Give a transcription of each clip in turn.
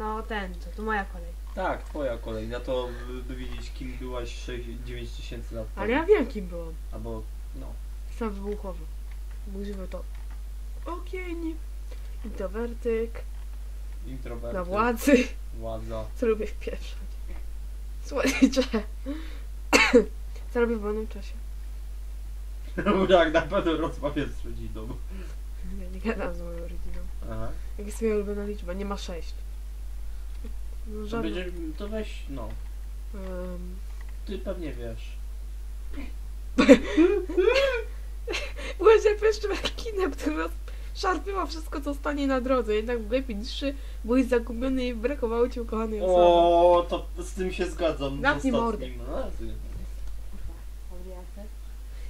No ten, to, to moja kolej. Tak, twoja kolej. Na to by, by wiedzieć kim byłaś 6, 9 tysięcy lat temu. Ale ja wiem kim byłam. Albo, no. Sam wybuchowy. Żywy to ogień, introwertyk, Introwerty, na władzy, władza. co lubię wpieprzać. Słodycze. Co robię w wolnym czasie? tak, na pewno rozmawiam z rodziną. Ja nie gadam z moją rodziną. Aha. Jak jest moja ulubiona liczba? Nie ma sześć. No To, weź, no. Em, Ty pewnie wiesz. Byłeś jak jeszcze kinem, który szarpywał wszystko, co stanie na drodze. Jednak w lepiej trzy byłeś zagubiony i brakowało ci ukochanej osoby. O, to z tym się zgadzam. z Zamknij mordę. ostatnim.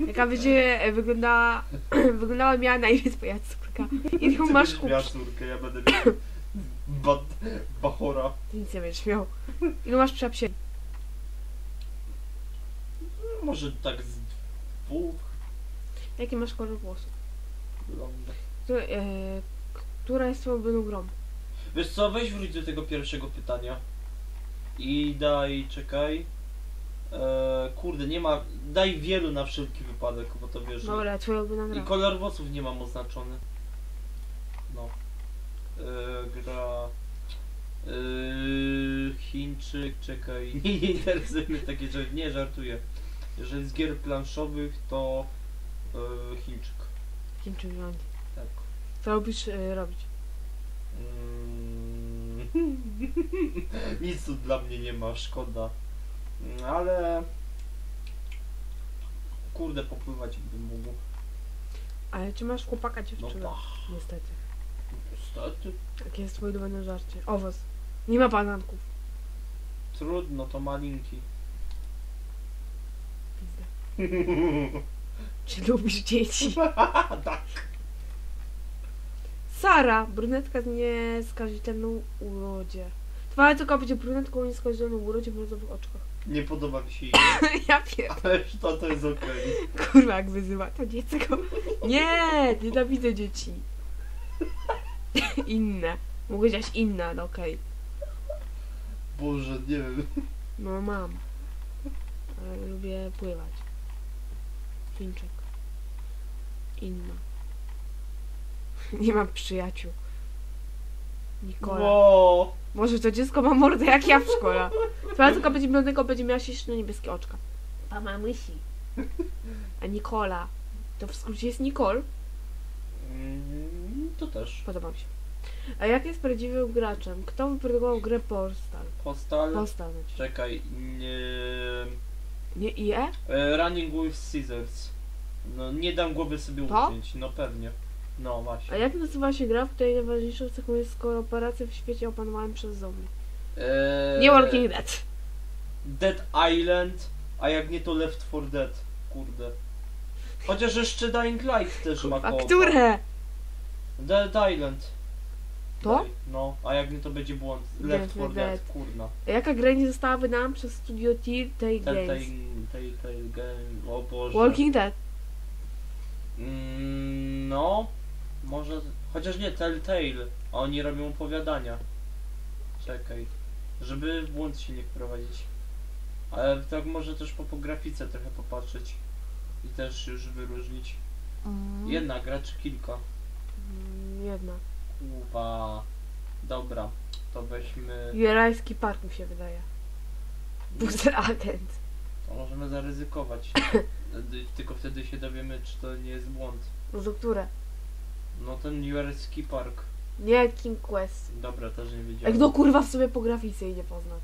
Jaka będzie e, wyglądała, wyglądała miała na imię twoja córka. I Ty masz będziesz miała kup. córkę, ja będę miał ba Bachora. Ty nic nie będziesz miał. Ilu masz przyjaciół? Może tak z dwóch Jaki masz kolor włosów? blond. Które, e, która jest twoją ulubioną grą? Wiesz co, weź wróć do tego pierwszego pytania. I daj, czekaj. E, kurde, nie ma. Daj wielu na wszelki wypadek, bo to wiesz. Dobra, twoja ulubiona I gra. kolor włosów nie mam oznaczony. No. E, gra. E, Chińczyk, czekaj. Nie, interesuje mnie takie rzeczy. Nie, żartuję. Jeżeli z gier planszowych, to e, Chińczyk. Chińczyk rządzi. Tak. Co lubisz robić? Mm. Nic tu dla mnie nie ma, szkoda. Mm, Ale. Kurde, popływać bym mógł. Ale czy masz chłopaka, No dziewczynę? tak. Niestety. Niestety. Jakie jest twoje ulubione żarcie? Owoc. Nie ma bananków. Trudno, to malinki. Pizda. Czy lubisz dzieci? tak. Sara, brunetka z nieskazitelną urodzie. Twoja córka będzie brunetką o nieskazitelną urodzie w brązowych oczkach. Nie podoba mi się jej. ja pier... Ależ to, to jest okej. Kurwa, jak wyzywa to dziecko. Nie, nienawidzę dzieci. Inne. Mogę dać inne, ale okej. Boże, nie wiem. No mam. Ale lubię pływać. Chińczyk. Inna. Nie mam przyjaciół. Nikola. Wow. Może to dziecko ma mordę jak ja w szkole. Twoja tylko będzie blondynką, będzie miała śliczne niebieskie oczka. A mamusi. A Nikola. To w skrócie jest Nicole. Mm, to też. Podoba mi się. A jak jest prawdziwym graczem? Kto wyprodukował grę Postal? Postal. Postal znaczy. Czekaj. Nie... Nie IE? E, Running with Scissors. No nie dam głowy sobie To? uciąć, no pewnie. No A właśnie. jak nazywa się gra, w której najważniejszą cechą jest kooperacja w świecie opanowanym przez zombie? E, Nie Walking Dead. Dead Island, a jak nie to Left 4 Dead. Kurde. Chociaż jeszcze Dying Light też ma A koopa. które? Dead Island. To? Daj, No, a jak nie to będzie błąd. Left Left 4 4 Dead, Dead. kurna. A jaka gra nie została wydana przez studio Telltale Telltale, Games? Telltale Game, o Boże. Walking Dead. Mm, no, może, chociaż nie Telltale, a oni robią opowiadania. Czekaj, żeby w błąd się nie wprowadzić. Ale tak może też po, po grafice trochę popatrzeć i też już wyróżnić. Jedna gra czy kilka? Mm, Jedna. Kuba. Dobra, to weźmy. Jurajski Park mi się wydaje. Booster Agent. To możemy zaryzykować. Tylko wtedy się dowiemy, czy to nie jest błąd. No to które? No ten Jurajski Park. Nie King Quest. Dobra, też nie Jak wiedziałem. no kurwa w sobie po grafice idzie poznać.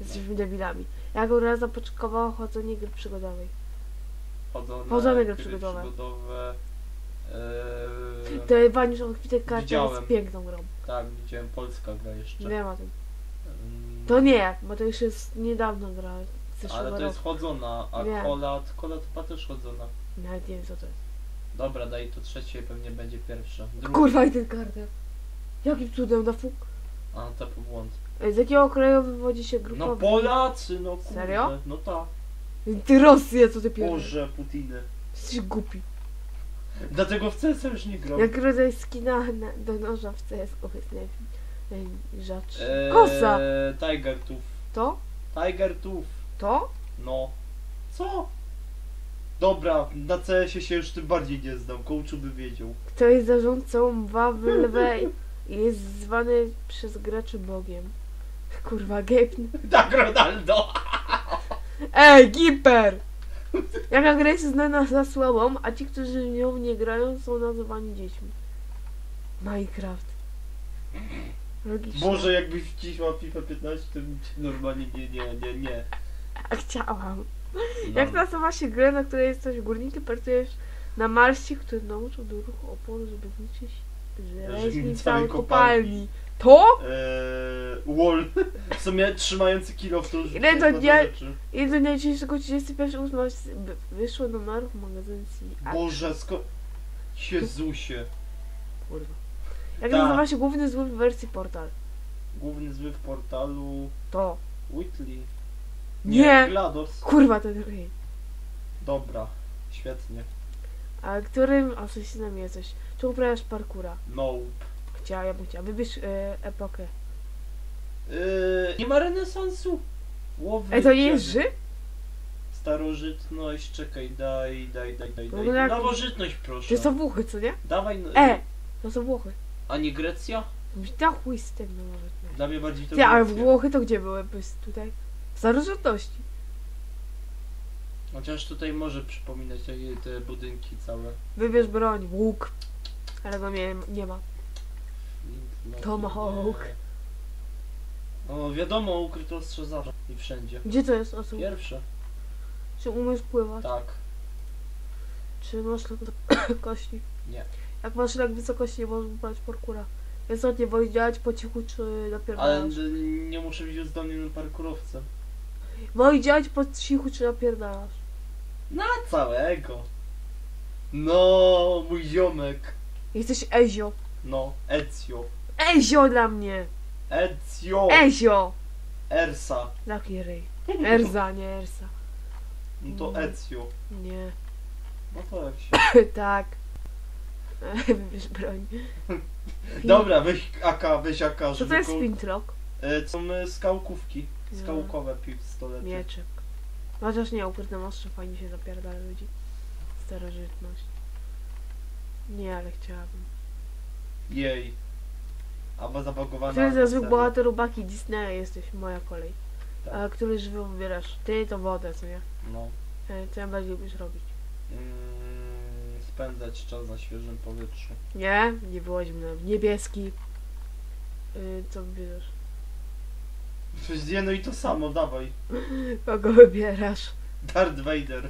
Jesteśmy debilami. Ja go raz zapoczątkowała chodzenie gry przygodowej. Chodzone, Chodzone gry gry przygodowe. przygodowe. Eee, To Waniusz Odkwitek Karta Widziałem. jest piękną grą. tak, widziałem polska gra jeszcze. Wiem o tym. Mm, To nie, bo to już jest niedawno gra. Z Ale zeszłego to jest roku. chodzona, a Wiem. kolat, kolat chyba też chodzona. Nawet nie wiem co to jest. Dobra, daj to trzecie, pewnie będzie pierwsze. Drugie. Kurwa i ten kartę. Jakim cudem na fuk? A, to po błąd. Z jakiego kraju wywodzi się grupa? No Polacy, no kurde. Serio? No tak. Ty Rosja, co ty pierdolisz? Boże, Putiny. Jesteś głupi. Dlatego w CS już nie gram. Jak rodzaj skina na, do noża w CS-u jest. Ej, Rzecz. Eee, Kosa! Tiger Tooth. To? Tiger Tooth. To? No. Co? Dobra, na CS-ie się już tym bardziej nie znam. Coachu by wiedział. Kto jest zarządcą Wawlwe i jest zwany przez graczy Bogiem? Kurwa, Gabe. Tak, Ronaldo! Ej, Giper! Jaka gra jest znana za słabą, a ci, którzy w nią nie grają, są nazywani dziećmi. Minecraft. Logicznie. Boże, jakbyś wcisła FIFA 15, to bym cię normalnie nie, nie, nie, nie. A chciałam. No. Jak nazywa się grę, na której jesteś górnikiem, pracujesz na Marsie, który nauczył do ruchu oporu, żeby zniszczyć w całej kopalni. To? Eee, wall. W sumie trzymający kilo w to Ile to jest nie- rzeczy. I do dnia dzisiejszego 31 ósma by- wyszło do narów magazyn C. Boże, sko... Jezusie. Kurwa. Jak Tak. nazywa się główny zły w wersji portal? Główny zły w portalu... To. Whitley. Nie! GLaDOS. Kurwa, ten ryj. Dobra. Świetnie. A którym asesinem jesteś? Czy uprawiasz parkura? Nope. Chciała, ja bym chciała. Wybierz e, epokę. Yy, nie ma renesansu. Łowy Ej, to nie jest? Ży? Starożytność, czekaj, daj, daj, daj, daj, daj. jak- Nowożytność, To proszę. są Włochy, co nie? Dawaj, no, E! To są Włochy. a nie Grecja? Da chuj z tym, no może. Dla mnie bardziej to Ty, ale Grecja. Włochy to gdzie były? Bo jest tutaj? W starożytności. Chociaż tutaj może przypominać te, te budynki całe. Wybierz broń. Łuk. Ale go nie, nie ma. Tomahawk. O, wiadomo, ukryto ostrze zawsze i wszędzie. Gdzie to jest osób? Pierwsze, Czy umiesz pływać? tak. Czy masz lek wysokości? Nie. Jak masz lek wysokości, nie możesz brać parkura. Więc nie wolisz działać po cichu, czy Ale napierdalasz? n- nie muszę być uzdolnionym parkurowcem. Wolisz działać po cichu, czy napierdalasz? Na całego. No, mój ziomek. Jesteś Ezio. No, Ezio. Ezio dla mnie! Ezio. Ezio! Ersa. Taki ryj. Erza, nie Ersa. No to Ezio. Nie. No to jak się... tak. Wybierz broń. Dobra, weź AK, weź AK, Co to jest Spintlock? E, to są e, skałkówki. Nie. Skałkowe pistolety. Mieczek. Chociaż nie, ukryte ostrze fajnie się zapierdala ludzi. Starożytność. Nie, ale chciałabym. Jej. Albo zabagowana. Który ze seria. bohaterów baki Disneya jesteś? Moja kolej. Tak. A który żywy wybierasz? Ty to wodę, co nie? No. E, Co najbardziej lubisz robić? Mm, spędzać czas na świeżym powietrzu. Nie, nie było zimno. Niebieski. Y, co wybierasz? Przecież nie, no i to samo, dawaj. Kogo wybierasz? Darth Vader.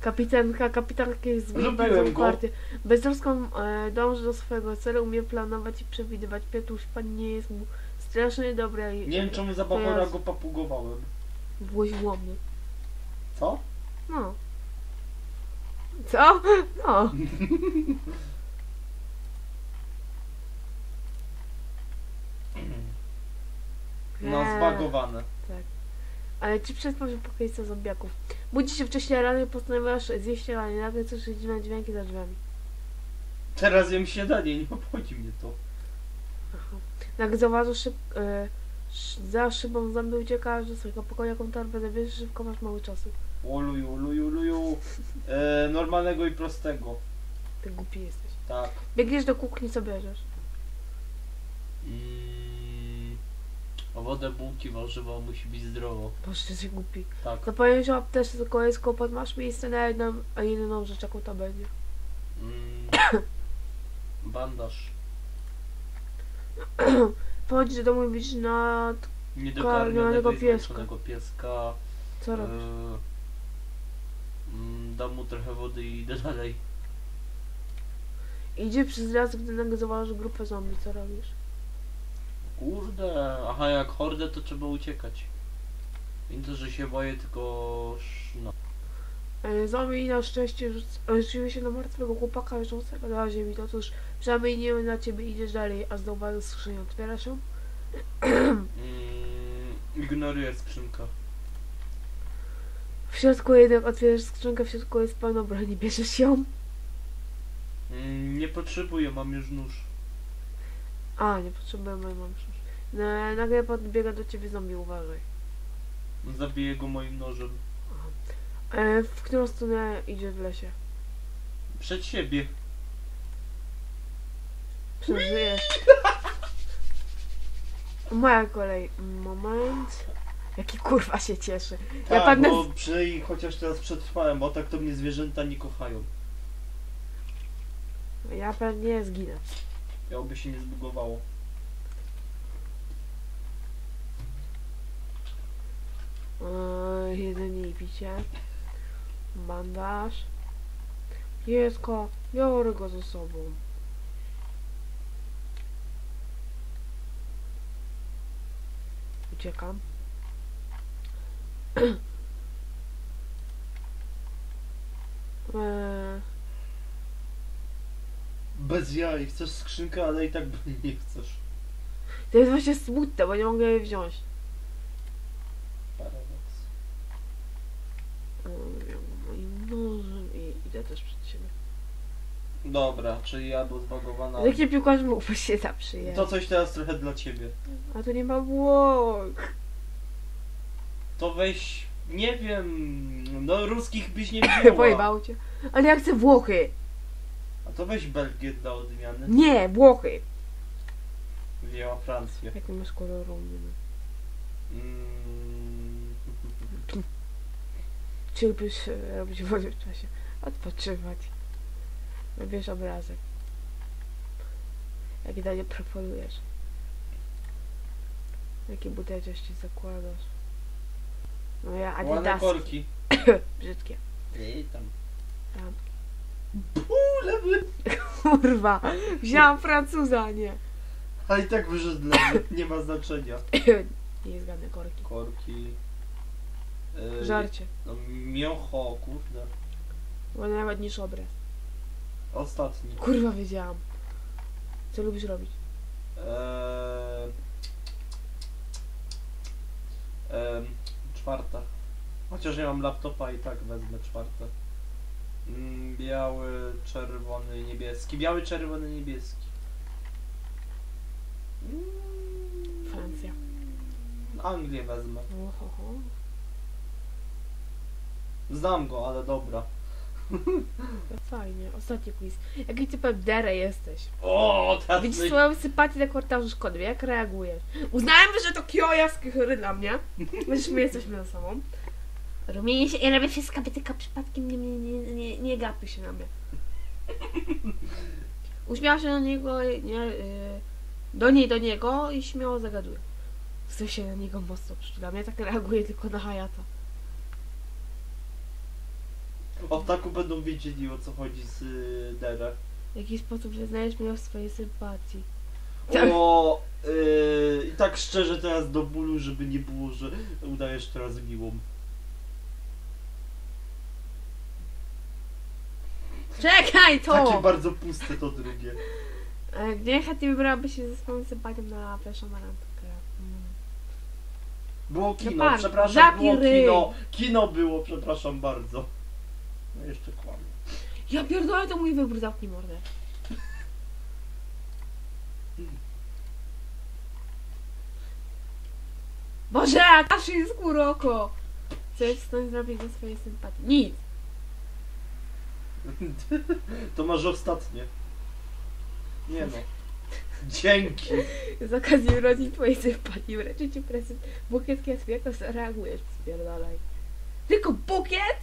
Kapitanka, kapitanka jest Lubiłem bardzo go. uparty. Beztroską e, dąży do swojego celu, umie planować i przewidywać. Piotruś pan nie jest mu strasznie dobra Nie wiem czemu za jest- go papugowałem. włoźłomny. Co? No. Co? No. No, zbagowane. Ale ci przetrwasz pokryjca zombiaków. Budzi się wcześniej rano i postanawiasz zjeść śniadanie. Nagle słyszysz dziwne dźwięki za drzwiami. Teraz jem śniadanie, nie obchodzi mnie to. Nagle zauważysz szyb, e, sz, za szybą zombie uciekasz do swojego pokoju, jaką torbę zabierzesz, szybko masz mało czasu. Oluju, luju, luju. E, normalnego i prostego. Ty głupi jesteś. Tak. Biegniesz do kuchni, co bierzesz? Owoce, bułki, warzywa musi być zdrowo. Boże, ty jesteś głupi. Tak. Zapomniałeś o apteczce, tylko jest kłopot, masz miejsce na jedną, a jedyną rzecz, jaką to będzie. Mm, bandaż. Wchodzisz do domu i widzisz na... Niedokarmionego pieska. pieska. Co robisz? E, mm, dam mu trochę wody i idę dalej. Idzie przez las, gdy nagle zauważysz grupę zombie, co robisz? Kurde, aha, jak hordę to trzeba uciekać. To, że się boję, tylko... No. E, Zombie na szczęście rzuc- rzuciły się na martwego chłopaka leżącego na ziemi. To cóż, przynajmniej nie na ciebie idziesz dalej, a zauważysz skrzynię. Otwierasz ją? Mm, ignoruję skrzynkę. W środku jednak otwierasz skrzynkę, w środku jest pełno broni. Bierzesz ją? Mm, nie potrzebuję, mam już nóż. A, nie potrzebuję mojej mam przecież. No, nagle podbiega do ciebie zombie, uważaj. Zabiję go moim nożem. E, w którą stronę idzie w lesie? Przed siebie. Przeżyjesz. Moja kolej. Moment. Jaki kurwa się cieszy. Ja Tak, pewnie- bo przynajmniej chociaż teraz przetrwałem, bo tak to mnie zwierzęta nie kochają. Ja pewnie zginę. Ja oby się nie zbugowało. Eee, jedzenie i picie. Bandaż. Piesko. Biorę go ze sobą. Uciekam. Eee, Bez jaj, chcesz skrzynkę, ale i tak nie chcesz. to jest właśnie smutne, bo nie mogę jej wziąć. Paradoks. Ja moim nożem i idę też przed siebie. Dobra, czyli albo zbagowana. Jaki piłkarz mógłby się tam przyjechać? To coś teraz trochę dla ciebie. A to nie ma Włoch. To weź, nie wiem, no ruskich byś nie wzięła. Pojebał cię. Ale ja chcę Włochy. To weź Belgię dla odmiany. Nie, Włochy. Wzięła Francję. Jak nie masz nie wiem. Mm. Czy lubisz e, robić w wolnym czasie? Odpoczywać. Wybierz obrazek. Jakie danie proponujesz? Jakie buteleczki zakładasz? No ja Adidas. korki. Brzydkie. Nie tam. Tam. Ule, Kurwa. Wziąłam Francuza, nie. A i tak wyszedł nie ma znaczenia. nie zgadnę korki. Korki. Yy, Żarcie. No miocho, kurde. Bo niż obraz. Ostatni. Kurwa wiedziałam. Co lubisz robić? Eee, em, czwarta. Chociaż nie mam laptopa i tak wezmę czwarte. Mm, biały, czerwony, niebieski. Biały, czerwony, niebieski. Mm, Francja. Anglię wezmę. Ohoho. Znam go, ale dobra. Fajnie. Ostatni quiz. Jaki ty derę jesteś? O, teraz Widzisz my- swoją sympatię na korytarzu szkody. Jak reagujesz? Uznałem, że to Kioja z Kychory dla mnie. Chociaż my jesteśmy ze sobą. Rumienie się, ja robię wszystko, aby tylko przypadkiem nie, nie, nie, nie, nie gapi się na mnie. Uśmiała się do niego, nie, y, do niej, do niego i śmiało zagaduje. Chcę się na niego mocno przytulam. Ja tak reaguję tylko na Hayata. O taku będą wiedzieli o co chodzi z y, Dere. W jaki sposób wyznajesz mnie w swojej sympatii? Tak. O, yy, i tak szczerze teraz do bólu, żeby nie było, że udajesz teraz miłą. Czekaj, to! Takie bardzo puste to drugie. E, Gdzie chętnie wybrałaby się ze swoją sympatią na pierwszą randkę? Mm. Było kino, parku, przepraszam, było ryj. kino. Kino było, przepraszam bardzo. No jeszcze kłamie. Ja pierdolę, to mój wybór, zamknij mordę. Boże, aż jest kuroko! Co jest w stanie zrobić dla swojej sympatii? Nic! To masz ostatnie. Nie no. Dzięki. Z okazji urodzin twojej sympatii wręczę ci prezent bukiet kwiatów. Jak reagujesz? Spierdalaj. Tylko bukiet?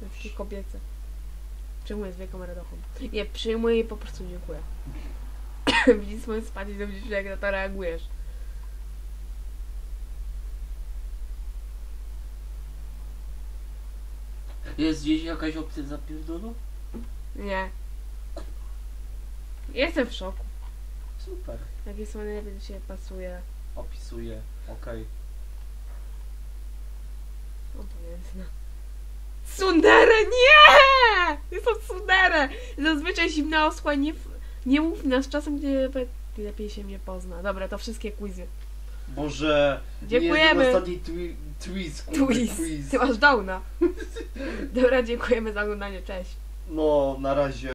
To jest kobiece. Przyjmuję z wielką radochą. Nie, przyjmuję i po prostu dziękuję. Widzisz swoją sympatię, to widzisz jak na to reagujesz. Jest gdzieś jakaś opcja zapierdolu? Nie. Jestem w szoku. Super. Jakie słowo najlepiej do siebie pasuje. Opisuję. Okej. Obojętne. Tsundere, nie! Jest to tsundere! Zazwyczaj zimna osła, nie, nie mów nas czasem, gdzie lepiej się mnie pozna. Dobra, to wszystkie quizy. Boże. Dziękujemy. Nie, ostatni twi twist, kurde, Quiz. quiz. Ty masz downa. Dobra, dziękujemy za oglądanie, cześć. No, na razie.